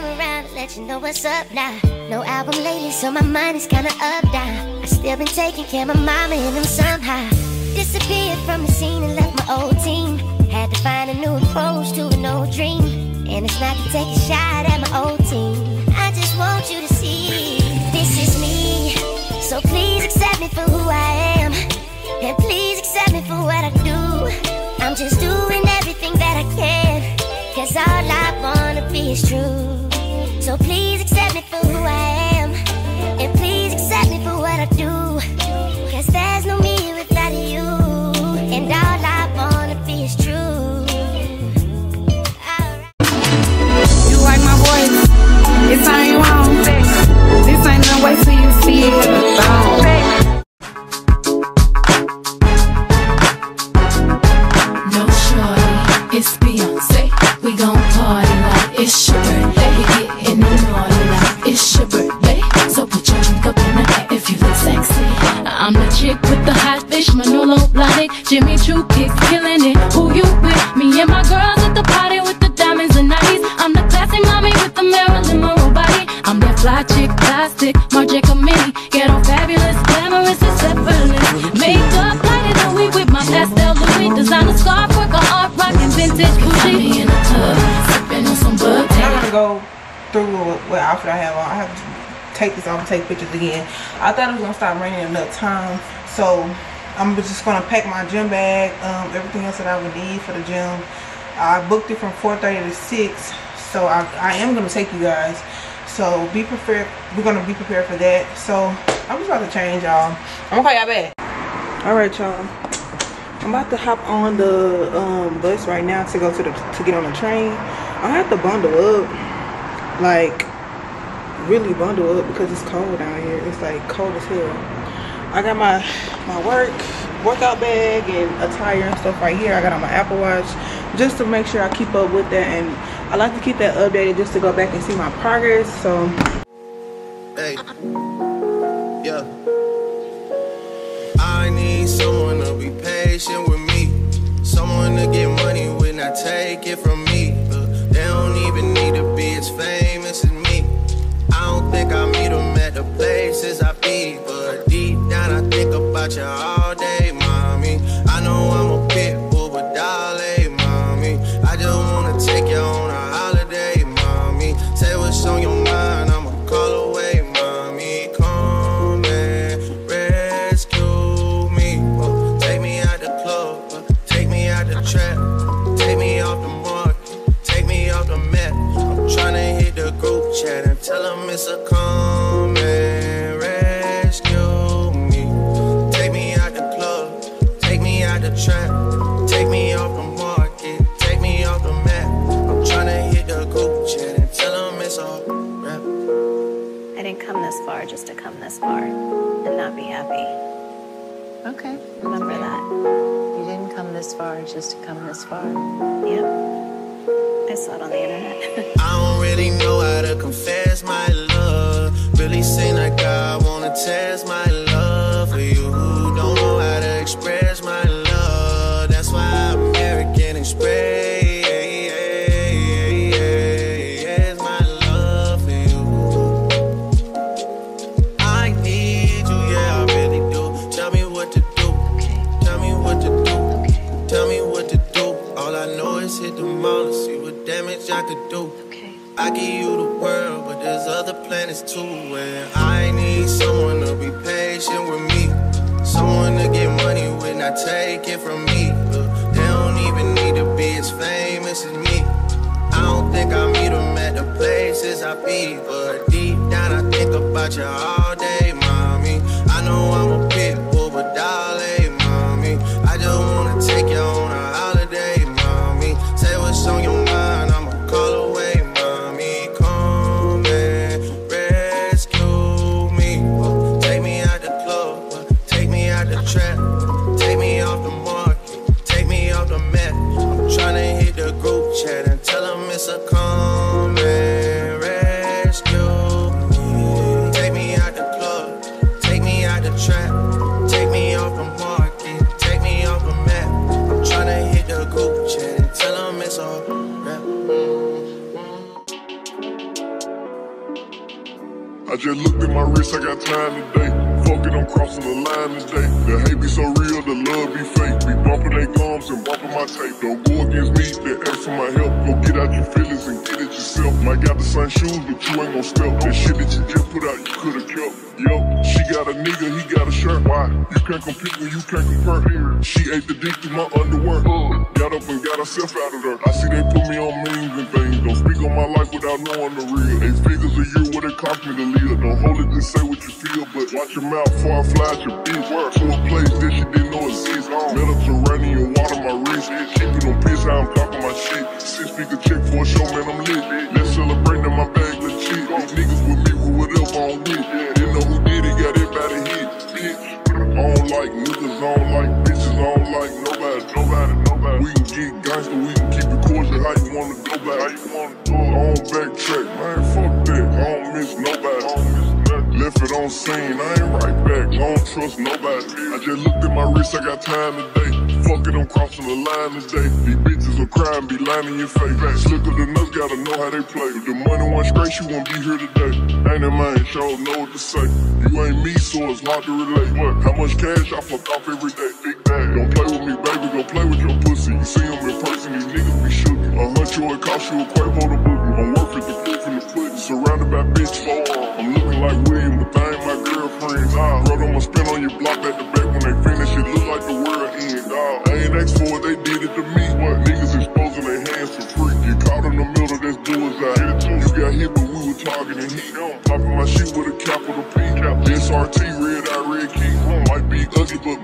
come around and let you know what's up now. No album lately, so my mind is kinda up down. I still been taking care of my mama and them somehow. Disappeared from the scene and left my old team. Had to find a new approach to an old dream. And it's not to take a shot at my old team. I just want you to see this is me. So please accept me for who I am. And please accept me for what I do. I'm just doing everything that I can. Cause all I wanna be is true. So please accept fly chick, plastic, Marc Mini. Get on fabulous, glamorous, and effortless. Makeup lighter than we with my pastel Louis. Designer scarf, work on art, rockin' vintage Gucci. Me in the tub, sipping on some bug I'm gonna go through what, what outfit I have on. I have to take this off and take pictures again. I thought it was gonna stop raining enough time, so I'm just gonna pack my gym bag, um, everything else that I would need for the gym. I booked it from 4:30 to 6, so I, I am gonna take you guys. So be prepared. We're gonna be prepared for that. So I'm just about to change, y'all. I'm gonna call y'all back. All right, y'all. I'm about to hop on the um, bus right now to go to the to get on the train. I have to bundle up, like really bundle up because it's cold down here. It's like cold as hell. I got my my work workout bag and attire and stuff right here. I got on my Apple Watch just to make sure I keep up with that, and I like to keep that updated just to go back and see my progress. So Hey. Yeah. I need someone to be patient with me. Someone to get money when I take it from me. They don't even need to be as famous as me. I don't think I meet them at the places I be. But deep down, I think about you all tell them it's a come and rescue me. Take me out the club, take me out the trap, take me off the market, take me off the map. I'm tryna hit the group chat and tell them it's all rap. I didn't come this far just to come this far and not be happy. Okay. Remember that. You didn't come this far just to come this far. Yep. I internet. I don't really know how to confess my love. Really seem like I wanna test my love I give you the world, but there's other planets too. And I need someone to be patient with me. Someone to get money when I take it from me. They don't even need to be as famous as me. I don't think I meet them at the places I be. But deep down, I think about you all day, mommy. I know I'm a Don't go against me, they ask for my help. Go get out your feelings and get it yourself. Might got the same shoes, but you ain't gon' step. That shit that you just put out, you could've kept. Yo, she got a nigga, he got a shirt. Why? You can't compete when you can't compare. She ate the dick through my underwear. Got up and got herself out of there. I see they put But watch your mouth before I at your bitch. To a place that she didn't know exists. Mediterranean water, my wrist. Keeping them piss, how I'm talking my shit. Six figure check for a show, man, I'm lit. Let's celebrate in my bag, legit. These niggas with me with whatever I'm with. Didn't know who did it, got everybody hit. Bitch. I don't like niggas, I don't like bitches, I don't like nobody, nobody, nobody. We can get gangster, we can keep it cordial. How you wanna go back? How you wanna do it? Don't backtrack, trust nobody. I just looked at my wrist, I got time today. Fuck it, I'm crossing the line today. These bitches will cry and be lying in your face. Slicker the nuts, gotta know how they play. If the money went straight, you won't be here today. Ain't a man, sure know what to say. You ain't me, so it's hard to relate. What? How much cash I fuck off every day? Big bag. Don't play with me, baby, go play with your pussy. You see them in person, these niggas be shook. A huncho, it cost you a quavo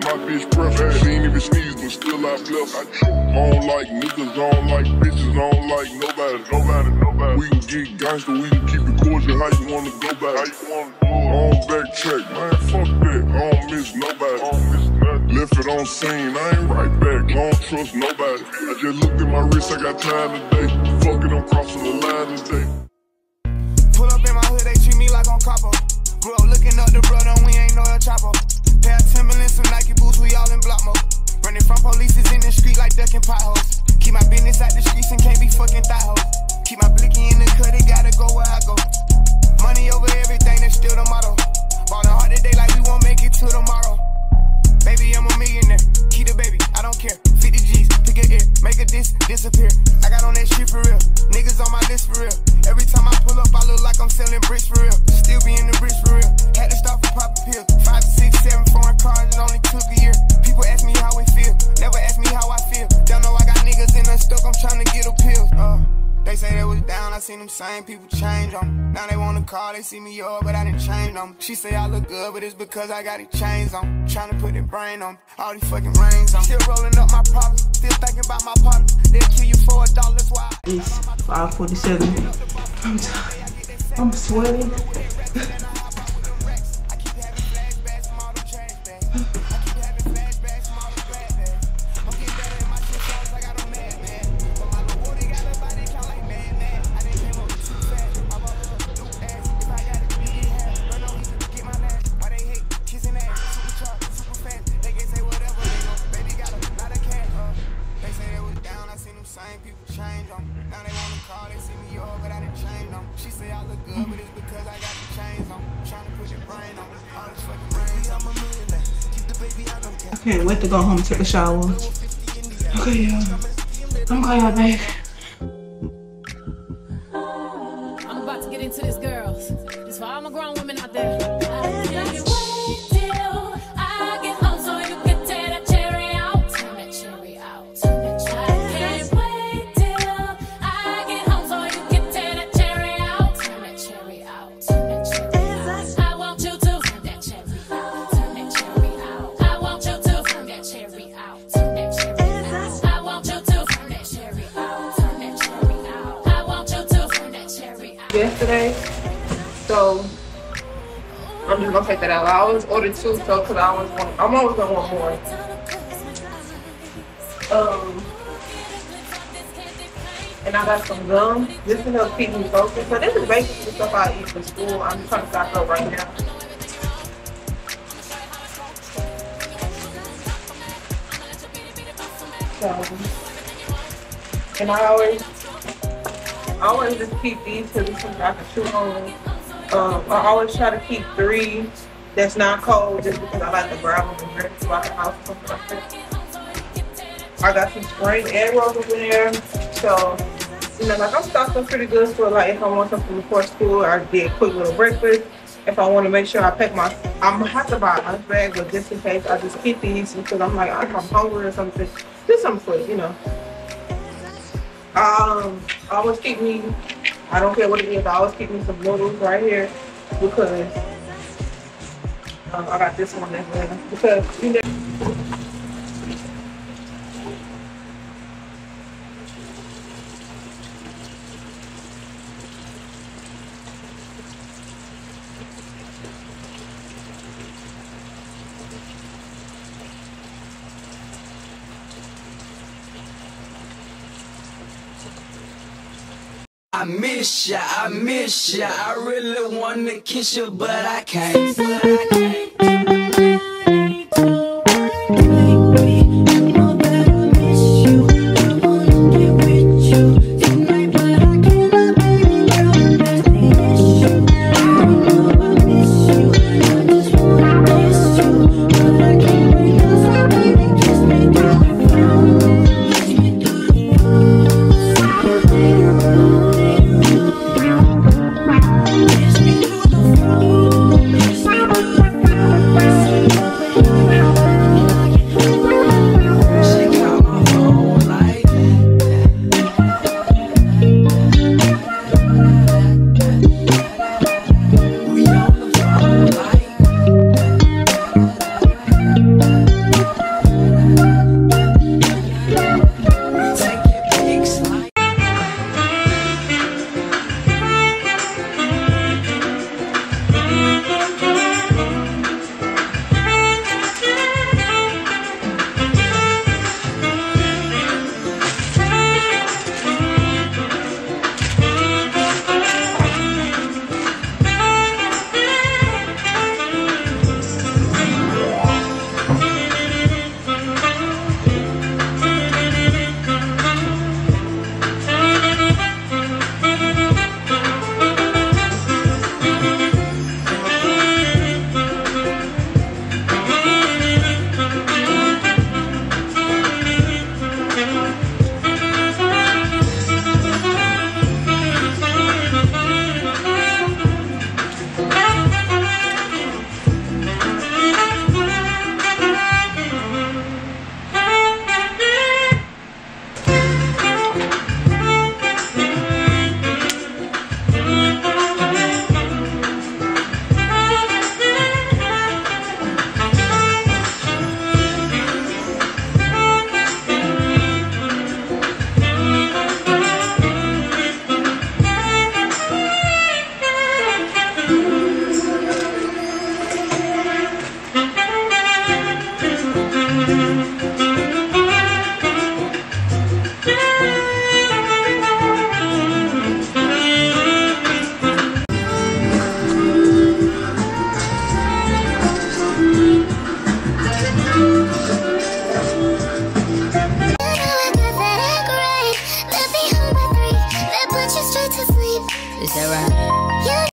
my bitch preference. She ain't even sneeze, but still I bless. I I don't like niggas, I don't like bitches, I don't like nobody, nobody, nobody. We can get gangster, we can keep it cordial. How you wanna go back? How you wanna it? I don't backtrack, man. Fuck that. I don't miss nobody. I don't miss nothing. Left it on scene, I ain't right back. I don't trust nobody. I just looked at my wrist, I got time today. Fuck it, I'm crossing the line today. Pull up in my hood, they treat me like I'm copper. For real. Every time I pull up, I look like I'm selling bricks for real. Still be in the bricks for real. Had to stop for popping pills. Five, six, seven foreign cars, it only took a year. People ask me how it feel, never ask me how I feel. Don't know I got niggas in the stuck, I'm trying to get a pill. Uh. They say they was down, I seen them same people change on. Now they wanna call, they see me up, but I didn't change them. She say I look good, but it's because I got it chains on. Trying to put that brain on, all these fucking rings on. Still rolling up my problems, It's 547. I'm tired. I'm sweating. Can't wait to go home and take a shower. Okay, y'all. I'm going y'all back. I'm about to get into this, girls. It's for all my grown women out there. Yesterday. So I'm just gonna take that out. I always order two, so because I always want, I'm always gonna want more. Um, and I got some gum. This will help keep me focused. So this is basically the stuff I eat for school. I'm just trying to stock up right now. So, and I always I always just keep these because it's something I can chew on Um, I always try to keep three that's not cold just because I like to grab them and drink throughout the house or something like that. I got some spring egg rolls in there. So, you know, like I'm stocked up pretty good for like if I want something before school, I get a quick little breakfast. If I want to make sure I pack my, I'm gonna have to buy a lunch bag, but just in case, I just keep these because I'm like, I'm hungry or something, just something quick, you know. Um, I always keep me, I don't care what it is, I always keep me some noodles right here because um, I got this one as well. Because, you know, miss ya, I miss ya. I really wanna kiss you, but I can't. But I can't.